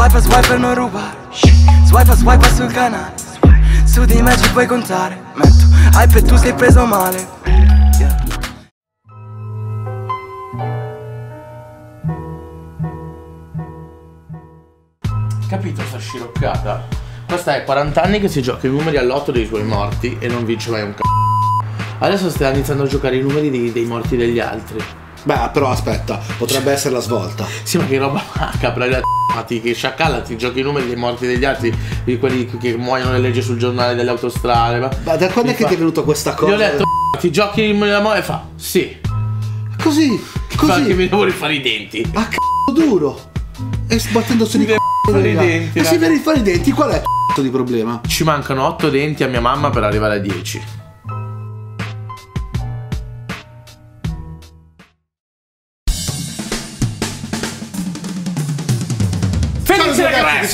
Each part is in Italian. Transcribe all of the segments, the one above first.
Swipe, swipe e non rubare Swipe, swipe sul canale Su di me ci puoi contare Metto hype e tu sei preso male. Capito sta sciroccata? Questa è 40 anni che si gioca i numeri all'otto dei suoi morti e non vince mai un c***o. Adesso sta iniziando a giocare i numeri dei, dei morti degli altri. Beh, però aspetta, potrebbe essere la svolta. Sì, ma che roba macabra, la ma ti che sciacalla, ti giochi i numeri dei morti degli altri, di quelli che muoiono le leggi sul giornale delle autostrade. Ma, Ma da quando è che fa- ti è venuta questa cosa? ho detto, ti giochi della morte e fa, sì. Così, Fa che così. mi devo rifare i denti. A c***o duro. E sbattendosi di Mi c***o, i denti, E raga. deve rifare i denti, qual è il c***o di problema? Ci mancano 8 denti a mia mamma per arrivare a 10.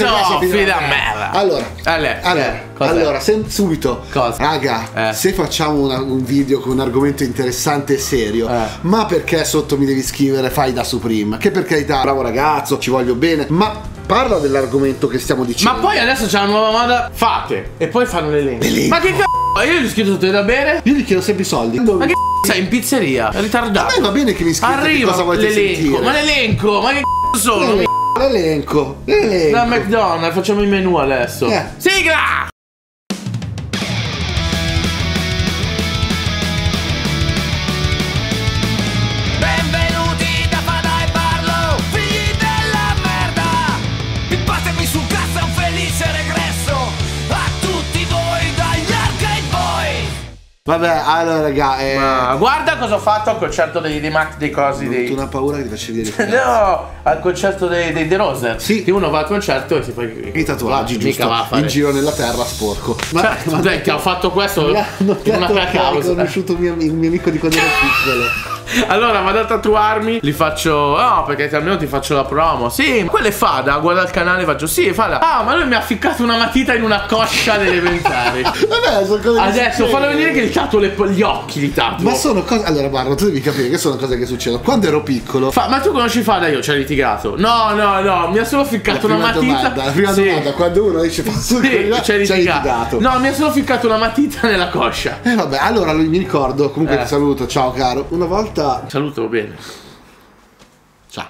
Fino fida a me. merda. Allora, allora, allora sem- subito, Cosa? raga, Eh. se facciamo una- un video con un argomento interessante e serio, Eh. ma perché sotto mi devi scrivere fai da Supreme? Che per carità, bravo ragazzo, ci voglio bene, ma parla dell'argomento che stiamo dicendo. Ma poi adesso c'è una nuova moda, fate e poi fanno l'elenco. Ma che c***o? Io gli ho scritto te da bere? Io gli chiedo sempre i soldi. Ma che c***o sei in pizzeria? A Ritardato. me va bene che mi scrivi cosa volete l'elenco. Ma l'elenco, ma che c***o sono? L'elenco, l'elenco. Da McDonald's, facciamo i menu adesso. Eh. Sigla! Vabbè, allora raga, eh, Ma guarda cosa ho fatto al concerto dei, dei Mac, dei cosi, ho dei... avuto una paura che ti faccio vedere. No, al concerto dei, dei The Roser. Sì. Che uno va al concerto e si fa i, tatuaggi, giusto? va. In giro nella terra sporco. Ma, Cioè, ma dai, che ho fatto questo mi hanno in una detto che hai causa. conosciuto mio, un mio amico di quando ero piccolo. Allora vado a tatuarmi, li faccio. No, perché almeno ti faccio la promo. Sì, quella è Fada, guarda il canale, faccio. Sì, Fada. Ah, ma lui mi ha ficcato una matita in una coscia delle elementari. Vabbè, sono cose Adesso fallo venire che gli tatuo le- gli occhi, li tatuo. Ma sono cose. Allora, guarda, tu devi capire che sono cose che succedono. Quando ero piccolo. Fa- ma tu conosci Fada? Io ci ho litigato. No, no, no, mi ha solo ficcato una prima matita. domanda, la prima Sì. domanda, quando uno dice posso Sì, quello, ci hai hai litigato. litigato. No, mi ha solo ficcato una matita nella coscia. E vabbè, allora lui mi ricordo, comunque Eh. ti saluto, ciao caro. Una volta. Saluto bene. Ciao.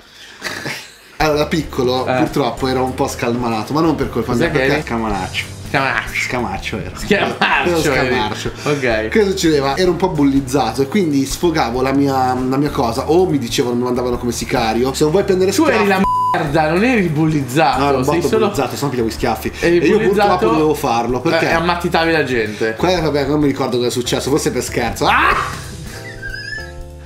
Allora, da piccolo, Eh. purtroppo ero un po' scalmanato, ma non per colpa mia, perché eri? scamanaccio. Scamaccio. Scamaccio ero. Scamarcio. Ok. Che succedeva? Ero un po' bullizzato e quindi sfogavo la mia, la mia cosa. O mi dicevano, mi mandavano come sicario. Se non vuoi prendere Tu eri la schiaffi- merda, non eri bullizzato. No, ero un botto solo. bullizzato, se no pigliavo i schiaffi. Eri e io purtroppo dovevo farlo. Perché? E ammattitavi la gente. Qua, vabbè, non mi ricordo cosa è successo, forse per scherzo. Ah!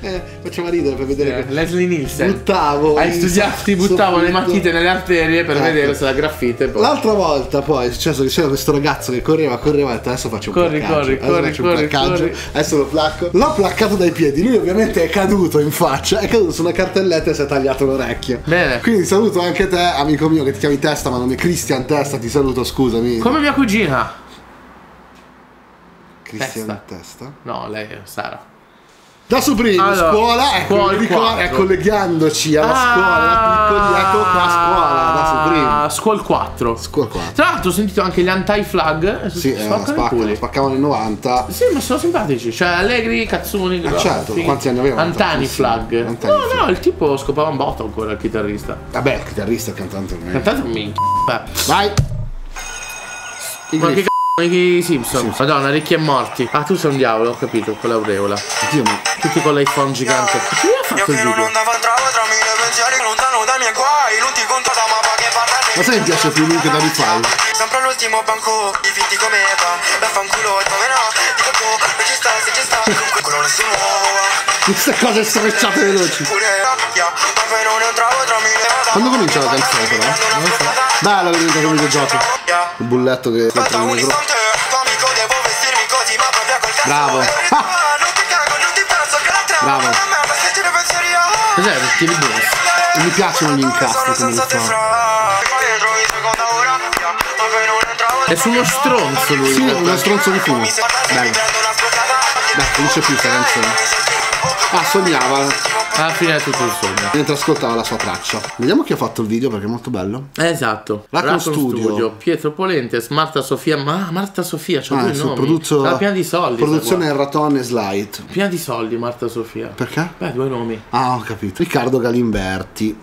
Eh, faceva ridere per vedere che Leslie Nielsen. buttavo. Hai studiato, ti buttavo le matite nelle arterie per Ecco. vedere se la graffite. Poi. L'altra volta poi è successo che c'era questo ragazzo che correva, correva e adesso faccio un Corri, placcaggio. corri, adesso corri, corri, corri. Adesso lo placco. L'ho placcato dai piedi, lui ovviamente è caduto in faccia, è caduto su una cartelletta e si è tagliato l'orecchio. Bene. Quindi saluto anche te, amico mio che ti chiami Testa, ma non è Christian Testa, ti saluto, scusami. Come mia cugina. Christian Testa? No, lei è Sara. Da Supreme, Allora, scuola, ecco, scuola, ricordo- quattro. eh, colleghiandoci alla scuola, alla piccola, ecco qua, scuola, da Supreme. Scuol 4. Scuola 4. Tra l'altro ho sentito anche gli anti-flag. e Sì, si eh, spaccano spaccavano i 90. Sì, ma sono simpatici. Cioè, allegri, cazzuni. Eh, certo, fighi. quanti anni avevano? Antani flag. Antani no, flag. no, il tipo scopava un botto ancora il chitarrista. Vabbè, il chitarrista, il cantante ormai. Cantante un minchia. Vai! I I Simpson. Madonna, ricchi e morti. Ah, tu sei un diavolo, ho capito, con l'aureola. Dio, ma Tutti con l'iPhone gigante. Chi ha fatto il non video? Non da Ma sai mi piace più lui che David File? Sempre all'ultimo banco, i finti come va Vaffanculo, come no Dico tu, non ci sta, se ci sta Comunque quello nessuno Queste cose sfrecciate veloci. Non Quando comincia la canzone però? Non lo so. Bella che diventa come videogioco. Il bulletto che Aspetta entra un Bravo. è una merda Se ce ne pensieri a Cos'è? TV Blues? E mi piacciono gli incastri come li fa. È su uno stronzo lui. Sì, uno stronzo di fumo. Bello. Beh, finisce più sta canzone. Ah, sognava. Alla fine è tutto un sogno. mentre ascoltava la sua traccia. Vediamo chi ha fatto il video perché è molto bello. Esatto. Racco Studio. Pietro Polente, Marta Sofia. Ma Marta Sofia, c'ha Ah, due nomi. produzzo- Sarà piena di soldi. Produzione qua. Raton e Slide. Piena di soldi, Marta Sofia. Perché? Beh, due nomi. Ah, ho capito. Riccardo Galimberti.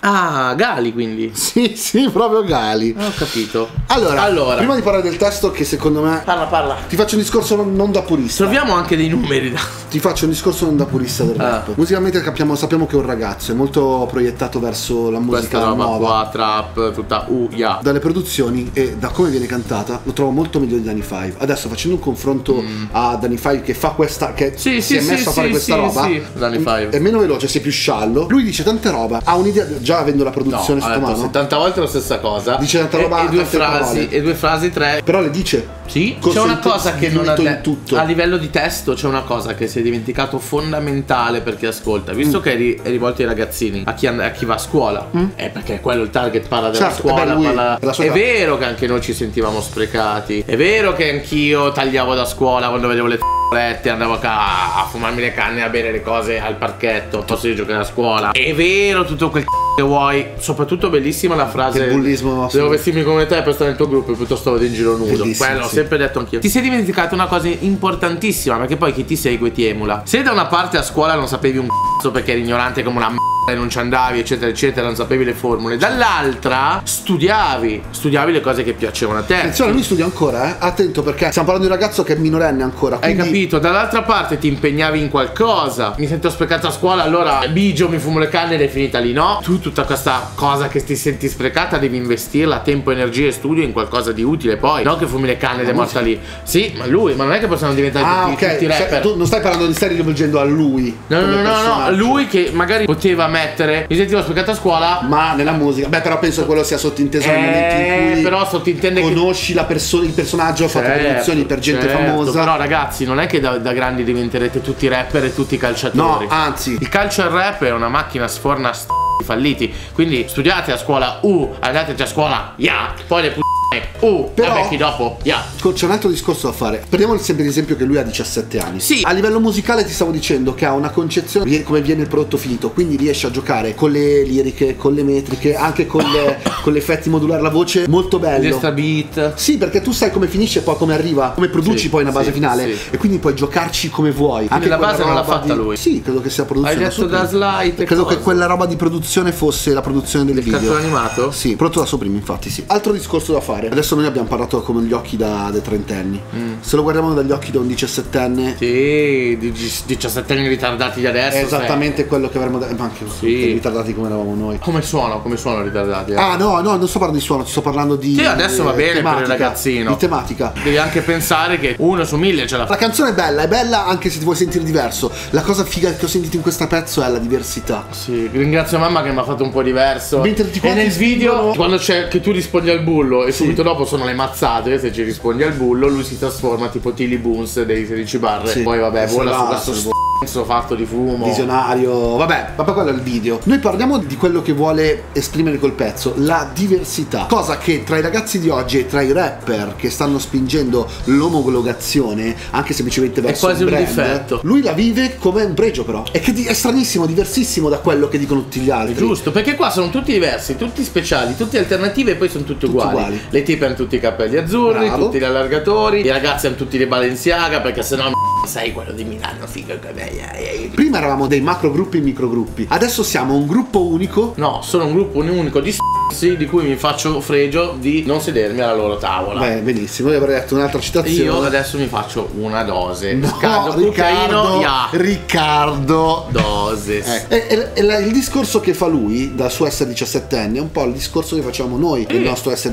Ah, Gali quindi. Sì, sì, proprio Gali. Ho capito. Allora, Allora. prima di parlare del testo, che secondo me. Parla, parla. Ti faccio un discorso non, non da purista. Troviamo anche dei numeri da. Ti faccio un discorso non da purista del Ah. rap. Musicalmente capiamo- sappiamo che è un ragazzo, è molto proiettato verso la musica Questa roba nuova. qua, trap, tutta uh, yeah. Dalle produzioni e da come viene cantata lo trovo molto meglio di Danny Five. Adesso facendo un confronto a Danny Five che fa questa. che Mm. Sì, si sì, è messo sì, a fare sì, questa sì, roba. sì. Danny Five. È meno veloce, si è più sciallo. Lui dice tante roba, ha un'idea già avendo la No, produzione ha sotto mano. 70 volte la stessa cosa. Dice tanta E- roba, e, due tante frasi, e due frasi, tre. Però le dice. Sì, c'è una cosa che non ha detto. tutto. A livello di testo c'è una cosa che si è dimenticato fondamentale per chi ascolta. Mm. Visto che è, ri- è rivolto ai ragazzini, a chi, and- a chi va a scuola. È perché è quello il target parla della Mm. Certo, scuola. eh beh, lui- parla- è vero che anche noi ci sentivamo sprecati. È vero che anch'io tagliavo da scuola quando vedevo le f***lette, andavo a, ca- a fumarmi le canne e a bere le cose al parchetto al posto di giocare a scuola. È vero tutto quel c***o che vuoi. Soprattutto bellissima la frase. Il bullismo, sì. Devo vestirmi come te per stare nel tuo gruppo piuttosto vado in giro nudo. Bellissimo, Quello, sì. sempre detto anch'io. Ti sei dimenticato una cosa importantissima, perché poi chi ti segue ti emula. Se da una parte a scuola non sapevi un cazzo perché eri ignorante come una m***a non ci andavi, eccetera, eccetera, non sapevi le formule, dall'altra studiavi, studiavi le cose che piacevano a te. Attenzione, lui studia ancora, eh? Attento perché stiamo parlando di un ragazzo che è minorenne ancora. Hai quindi- capito? Dall'altra parte ti impegnavi in qualcosa. Mi sento sprecato a scuola, allora bigio, mi fumo le canne ed è finita lì, no? Tu tutta questa cosa che ti senti sprecata devi investirla, tempo, energia e studio in qualcosa di utile poi. No che fumi le canne ed è morta lì. Sì, ma lui, ma non è che possiamo diventare Ah, tutti, ok. tutti Cioè, rapper. tu non stai parlando di stai rivolgendo a lui. No, no, no, no, no, lui che magari poteva mettere, mi sentivo sprecato a scuola, Ma nella musica. Beh, però penso che quello sia sottinteso nel momento in eh, cui però sottintende che conosci la perso- il personaggio, ha fatto Certo, produzioni per gente certo, famosa. Però ragazzi, non è che da, da grandi diventerete tutti rapper e tutti no, calciatori. anzi. Il calcio e il rap è una macchina sforna st- falliti. Quindi studiate a scuola U, andate già a scuola, yeah. Poi le puttane U, Però- la becchi dopo, yeah. C'è un altro discorso da fare. Prendiamo sempre l'esempio che lui ha 17 anni. Sì. A livello musicale ti stavo dicendo che ha una concezione di come viene il prodotto finito, quindi riesce a giocare con le liriche, con le metriche, anche con, le- con gli effetti modulari, la voce molto bello. Destra beat. Sì, perché tu sai come finisce e poi come arriva, come produci Sì, poi una base sì, finale sì. e quindi puoi giocarci come vuoi. Anche la base non l'ha fatta di- lui. Sì, credo che sia produzione. Hai detto Supreme. Gaslight e Credo cosa? che quella roba di produzione fosse la produzione del Il video. cartone animato? Sì, prodotto da Supreme, infatti, sì. Altro discorso da fare. Adesso noi abbiamo parlato come gli occhi da, dei trentenni. Se lo guardiamo dagli occhi da un diciassettenne, Mm. Sì, di 17 anni ritardati di adesso. è esattamente quello che avremmo detto. Ma anche Sì. ritardati come eravamo noi. Come suono, come suono ritardati? eh? Ah, no, no, non sto parlando di suono, ti sto parlando di. Sì, adesso va bene per il tematica, ragazzino. Di tematica. Devi anche pensare che uno su mille ce la fa. La canzone è bella, è bella anche se ti vuoi sentire diverso. La cosa figa che ho sentito in questo pezzo è la diversità. Sì, ringrazio mamma che mi ha fatto un po' diverso. Mentre tutti e nel video, quando c'è che tu rispondi al bullo e subito dopo sono le mazzate, se ci rispondi al bullo, lui si trasforma tipo Tilly Boons dei 16 barre. Sì. Poi vabbè, vola su questo s***o fatto di fumo. Visionario, vabbè, poi quello è il video. Noi parliamo di quello che vuole esprimere col pezzo, la diversità. Cosa che tra i ragazzi di oggi e tra i rapper che stanno spingendo l'omologazione, anche semplicemente verso quasi il un brand, difetto. Lui la vive come un pregio, però. È che è stranissimo, diversissimo da quello che dicono tutti gli altri. Giusto, perché qua sono tutti diversi, tutti speciali, tutti alternativi e poi sono tutti uguali. uguali. Le tipe hanno tutti i capelli azzurri, Bravo. tutti gli allargatori, i ragazzi hanno tutti le Balenciaga perché sennò sei quello di Milano, figo che me. Prima eravamo dei macro gruppi e microgruppi, adesso siamo un gruppo unico. No, sono un gruppo unico di s***i di cui mi faccio fregio di non sedermi alla loro tavola. Beh, benissimo, io avrei detto un'altra citazione. Io adesso mi faccio una dose. No, Riccardo, ya. Riccardo. Dose. Eh, e- e- e il discorso che fa lui dal suo essere diciassettenne è un po' il discorso che facciamo noi del Sì. nostro essere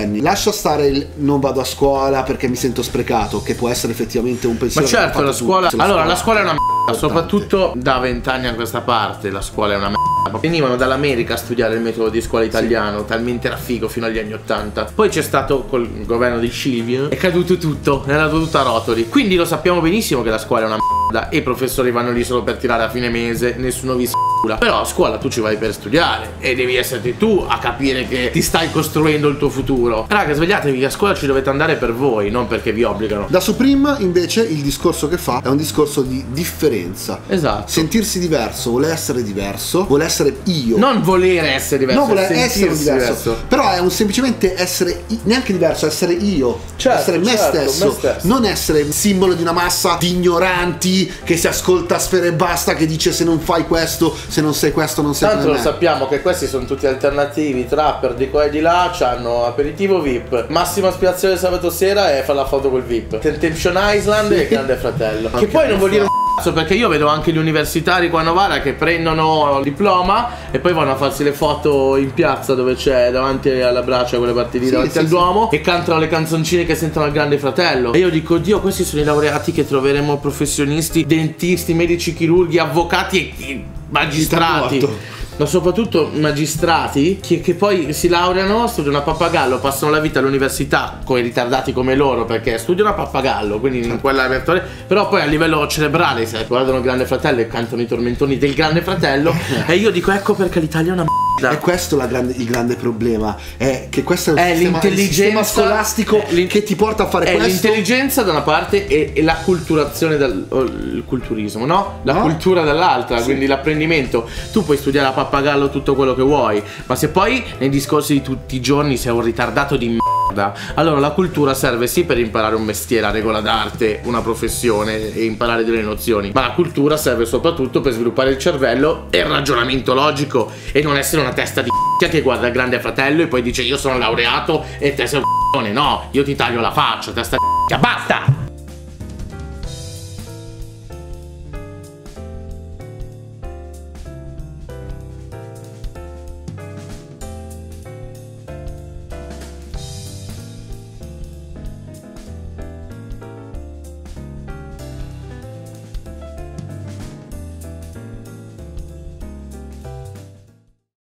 diciassettenni. Lascia stare il non vado a scuola perché mi sento sprecato, che può essere effettivamente un Ma pensiero. che certo, la scuola. tutti. Allora, la scuola è una merda. Soprattutto da vent'anni a questa parte, la scuola è una merda. Venivano dall'America a studiare il metodo di scuola italiano, talmente era figo fino agli anni 80. Poi c'è stato col governo di Silvio, è caduto tutto, è andato tutto a rotoli. Quindi lo sappiamo benissimo che la scuola è una merda e i professori vanno lì solo per tirare a fine mese, nessuno vi s***a. Però a scuola tu ci vai per studiare e devi essere tu a capire che ti stai costruendo il tuo futuro. Raga, svegliatevi, a scuola ci dovete andare per voi, non perché vi obbligano. Da Supreme invece il discorso che fa è un discorso di differenza. Esatto. Sentirsi diverso, vuole essere diverso, vuole essere io. Non volere essere diverso, non vuole essere sentirsi diverso, però è un semplicemente essere neanche diverso, essere io, Certo, essere me, certo, stesso, me stesso. non essere simbolo di una massa di ignoranti che si ascolta a sfere e basta, che dice se non fai questo, se non sei questo, non sei Tanto lo me. sappiamo che questi sono tutti alternativi, trapper di qua e di là, hanno aperitivo VIP, massima aspirazione sabato sera e fa la foto col VIP. Temptation Island e Grande Fratello. Che poi non vuol dire cazzo perché io vedo anche gli universitari qua a Novara che prendono il diploma e poi vanno a farsi le foto in piazza dove c'è davanti alla braccia quelle parti lì Sì, davanti sì, al sì. Duomo e cantano le canzoncine che sentono al Grande Fratello. E io dico, Dio, questi sono i laureati che troveremo professionisti, dentisti, medici, chirurghi, avvocati e- e magistrati. Ma soprattutto magistrati che, che poi si laureano, studiano a pappagallo, passano la vita all'università coi ritardati come loro perché studiano a pappagallo, quindi Certo. in quella virtuale, però poi a livello cerebrale se guardano il Grande Fratello e cantano i tormentoni del Grande Fratello e io dico ecco perché l'Italia è una È merda. questo grande- il grande problema, è che questo è, È l'intelligenza scolastico che ti porta a fare È questo. l'intelligenza da una parte e, e la culturazione dal il culturismo, no? La No? cultura dall'altra, quindi l'apprendimento. Tu puoi studiare a pappagallo tutto quello che vuoi, ma se poi nei discorsi di tutti i giorni sei un ritardato di merda, allora la cultura serve sì per imparare un mestiere a regola d'arte, una professione e imparare delle nozioni, ma la cultura serve soprattutto per sviluppare il cervello e il ragionamento logico e non essere una testa di che guarda il grande fratello e poi dice io sono laureato e te sei un c***o. No, io ti taglio la faccia, testa di basta!